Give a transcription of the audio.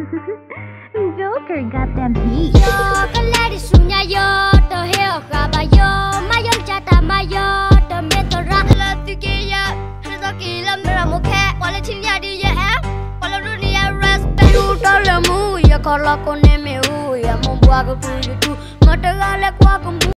Joker got them beat. Joker, sunya yo, to heo kabayo, mayom chata mayo, to metora. La tukiya, la tukiya, mera mukhe, wala chinya diye eh, wala ya, eh, respect. Tu tala mu ya kala kone me u ya mumbago tu tu, matagale kwa kumbu.